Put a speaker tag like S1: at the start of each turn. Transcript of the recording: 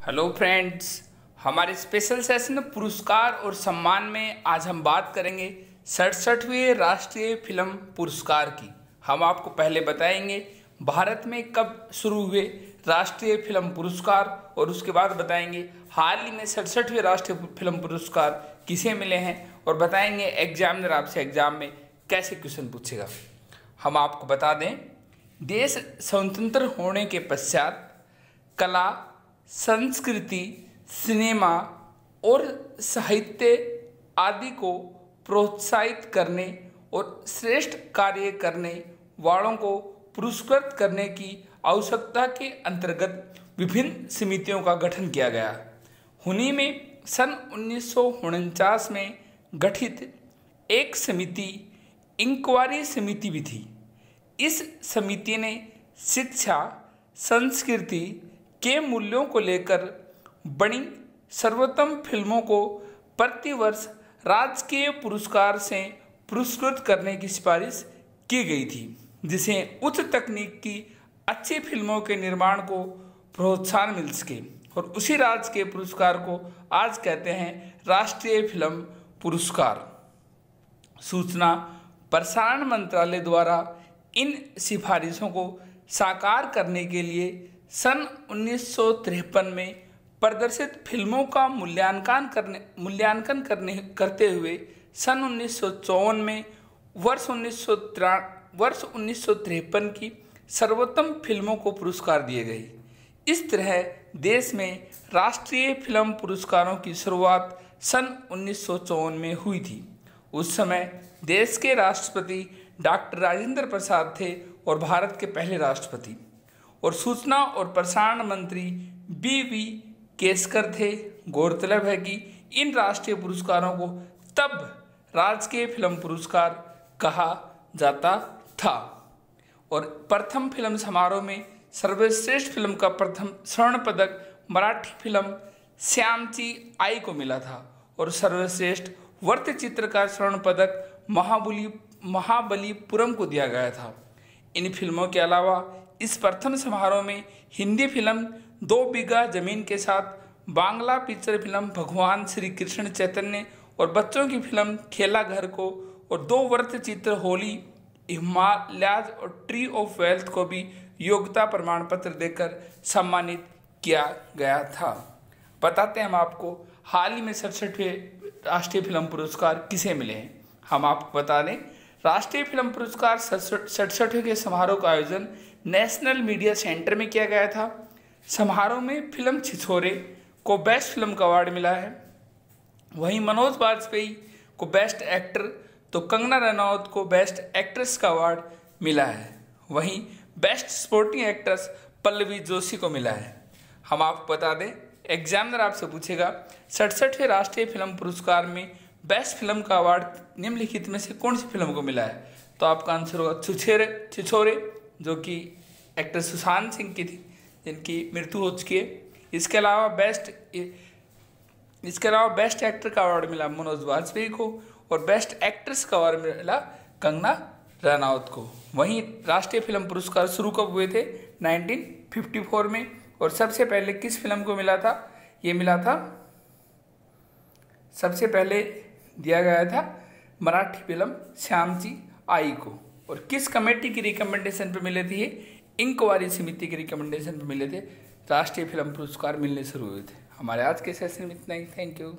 S1: Hello friends हमारे special session पुरस्कार और सम्मान में आज हम बात करेंगे सड़सठवें राष्ट्रीय फ़िल्म पुरस्कार की। हम आपको पहले बताएँगे, भारत में कब शुरू हुए राष्ट्रीय फ़िल्म पुरस्कार और उसके बाद बताएँगे, हाल ही में सड़सठवें राष्ट्रीय फ़िल्म पुरस्कार किसे मिले हैं और बताएँगे एग्जामिनर आपसे एग्ज़ाम में कैसे क्वेश्चन पूछेगा। हम आपको बता दें, देश स्वतंत्र होने के पश्चात कला संस्कृति, सिनेमा और साहित्य आदि को प्रोत्साहित करने और श्रेष्ठ कार्य करने वालों को पुरस्कृत करने की आवश्यकता के अंतर्गत विभिन्न समितियों का गठन किया गया। हुनी में सन उन्नीस सौ उनचास में गठित एक समिति, इंक्वायरी समिति भी थी। इस समिति ने शिक्षा, संस्कृति के मूल्यों को लेकर बनी सर्वोत्तम फ़िल्मों को प्रतिवर्ष राजकीय पुरस्कार से पुरस्कृत करने की सिफारिश की गई थी, जिसे उच्च तकनीक की अच्छी फ़िल्मों के निर्माण को प्रोत्साहन मिल सके। और उसी राज्य के पुरस्कार को आज कहते हैं राष्ट्रीय फ़िल्म पुरस्कार। सूचना प्रसारण मंत्रालय द्वारा इन सिफारिशों को साकार करने के लिए सन उन्नीस सौ तिरपन में प्रदर्शित फ़िल्मों का मूल्यांकन करने मूल्यांकन करने, करते हुए सन उन्नीस सौ चौवन में वर्ष उन्नीस वर्ष उन्नीस सौ तिरपन की सर्वोत्तम फ़िल्मों को पुरस्कार दिए गए। इस तरह देश में राष्ट्रीय फ़िल्म पुरस्कारों की शुरुआत सन उन्नीस सौ चौवन में हुई थी। उस समय देश के राष्ट्रपति डॉक्टर राजेंद्र प्रसाद थे और भारत के पहले राष्ट्रपति। और सूचना और प्रसारण मंत्री बी वी केसकर थे। गौरतलब है कि इन राष्ट्रीय पुरस्कारों को तब राजकीय फ़िल्म पुरस्कार कहा जाता था। और प्रथम फ़िल्म समारोह में सर्वश्रेष्ठ फ़िल्म का प्रथम स्वर्ण पदक मराठी फ़िल्म श्यामची आई को मिला था। और सर्वश्रेष्ठ वर्त चित्र का स्वर्ण पदक महाबली महाबलीपुरम को दिया गया था। इन फ़िल्मों के अलावा इस प्रथम समारोह में हिंदी फ़िल्म दो बीघा ज़मीन के साथ बांग्ला पिक्चर फ़िल्म भगवान श्री कृष्ण चैतन्य और बच्चों की फ़िल्म खेला घर को और दो वर्त चित्र होली, हिमालयाज और ट्री ऑफ़ वेल्थ को भी योग्यता प्रमाण पत्र देकर सम्मानित किया गया था। बताते हैं हम आपको, हाल ही में सड़सठवें राष्ट्रीय फ़िल्म पुरस्कार किसे मिले हैं? हम आपको बता दें राष्ट्रीय फ़िल्म पुरस्कार सड़सठवें के समारोह का आयोजन नेशनल मीडिया सेंटर में किया गया था। समारोह में फ़िल्म छिछोरे को बेस्ट फ़िल्म का अवार्ड मिला है। वहीं मनोज वाजपेयी को बेस्ट एक्टर तो कंगना रनौत को बेस्ट एक्ट्रेस का अवार्ड मिला है। वहीं best supporting actress Pallavi Joshi को मिला है। हम आपको बता दें एग्जामिनर आपसे पूछेगा, सड़सठवें राष्ट्रीय फ़िल्म पुरस्कार में बेस्ट फ़िल्म का अवार्ड निम्नलिखित में से कौन सी फ़िल्म को मिला है? तो आपका आंसर होगा छुछेरे छिछोरे जो कि एक्टर सुशांत सिंह की थी, जिनकी मृत्यु हो चुकी है। इसके अलावा बेस्ट इसके अलावा बेस्ट एक्टर का अवार्ड मिला मनोज वाजपेयी को और बेस्ट एक्ट्रेस का अवार्ड मिला कंगना रनौत को। वहीं राष्ट्रीय फ़िल्म पुरस्कार शुरू कब हुए थे? 1954 में। और सबसे पहले किस फ़िल्म को मिला था? ये मिला था, सबसे पहले दिया गया था मराठी फ़िल्म श्याम जी आई को। और किस कमेटी की रिकमेंडेशन पर मिले थे इंक्वायरी समिति की रिकमेंडेशन पर मिले थे। राष्ट्रीय फ़िल्म पुरस्कार मिलने शुरू हुए थे। हमारे आज के सेशन में इतना ही। Thank you